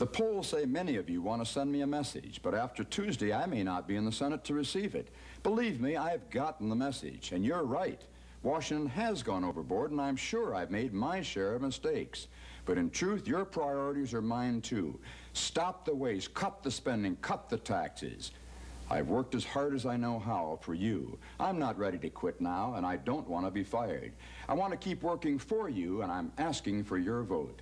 The polls say many of you want to send me a message, but after Tuesday I may not be in the Senate to receive it. Believe me, I've gotten the message, and you're right. Washington has gone overboard, and I'm sure I've made my share of mistakes. But in truth, your priorities are mine too. Stop the waste, cut the spending, cut the taxes. I've worked as hard as I know how for you. I'm not ready to quit now, and I don't want to be fired. I want to keep working for you, and I'm asking for your vote.